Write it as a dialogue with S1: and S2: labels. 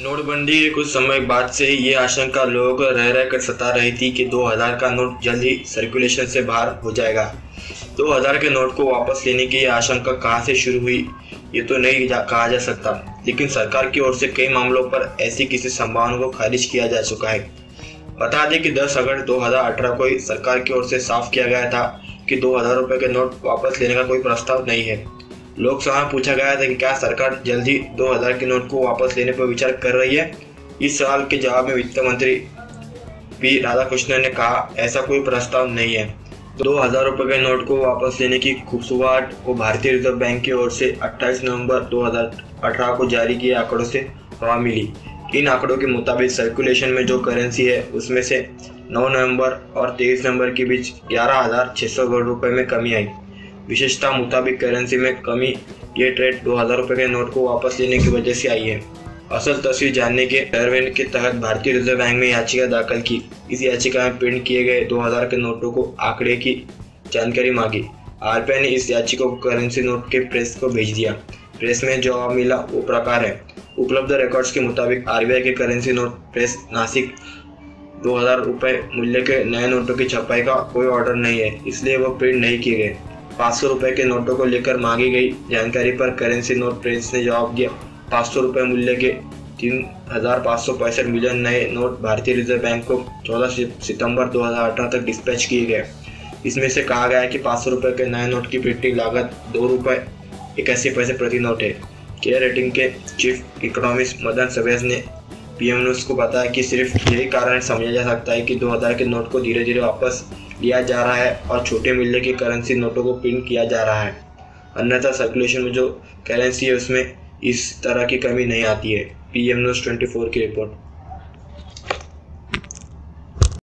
S1: नोटबंदी के कुछ समय बाद से ही ये आशंका लोगों को रह रह कर सता रही थी कि 2000 का नोट जल्द ही सर्कुलेशन से बाहर हो जाएगा। 2000 के नोट को वापस लेने की आशंका कहाँ से शुरू हुई ये तो नहीं जा, कहा जा सकता। लेकिन सरकार की ओर से कई मामलों पर ऐसी किसी संभावना को खारिज किया जा चुका है। बता दें कि 10 अगस्त 2018 को सरकार की ओर से साफ़ किया गया था कि दो हज़ार रुपये के नोट वापस लेने का कोई प्रस्ताव नहीं है। लोकसभा में पूछा गया था कि क्या सरकार जल्दी 2000 के नोट को वापस लेने पर विचार कर रही है? इस सवाल के जवाब में वित्त मंत्री पी राधाकृष्णन ने कहा, ऐसा कोई प्रस्ताव नहीं है। दो हज़ार रुपये के नोट को वापस लेने की खूबसूरत को भारतीय रिज़र्व बैंक की ओर से 28 नवंबर 2018 को जारी किए आंकड़ों से हवा मिली। इन आंकड़ों के मुताबिक सर्कुलेशन में जो करेंसी है, उसमें से 9 नवंबर और 23 नवंबर के बीच ग्यारह हज़ार छः सौ करोड़ रुपए में कमी आई। विशेषता मुताबिक करेंसी में कमी, ये ट्रेड दो हज़ार रुपये के नोट को वापस लेने की वजह से आई है। असल तस्वीर जानने के सर्वे के तहत भारतीय रिज़र्व बैंक में याचिका दाखिल की। इस याचिका में प्रिंट किए गए 2000 के नोटों को आंकड़े की जानकारी मांगी। आरबीआई ने इस याचिका को करेंसी नोट के प्रेस को भेज दिया। प्रेस में जवाब मिला वो प्रकार है। उपलब्ध रिकॉर्ड्स के मुताबिक आरबीआई के करेंसी नोट प्रेस नासिक दो हज़ार रुपये मूल्य के नए नोटों की छपाई का कोई ऑर्डर नहीं है, इसलिए वो प्रिंट नहीं किए गए। पाँच सौ रुपये के नोटों को लेकर मांगी गई जानकारी पर करेंसी नोट प्रेस ने जवाब दिया। पाँच सौ रुपये मूल्य के तीन हज़ार पाँच सौ पैंसठ मिलियन नए नोट भारतीय रिज़र्व बैंक को चौदह सितंबर दो हज़ार अठारह तक डिस्पैच किए गए। इसमें से कहा गया कि पाँच सौ रुपये के नए नोट की प्रिंटिंग लागत दो रुपये इक्यासी पैसे प्रति नोट है। केयर रेटिंग के चीफ इकोनॉमिस्ट मदन सवेज ने पीएम न्यूज़ को बताया कि सिर्फ़ यही कारण समझा जा सकता है कि 2000 के नोट को धीरे धीरे वापस लिया जा रहा है और छोटे मूल्य के करेंसी नोटों को प्रिंट किया जा रहा है। अन्यथा सर्कुलेशन में जो करेंसी है, उसमें इस तरह की कमी नहीं आती है। पी एम न्यूज़ 24 की रिपोर्ट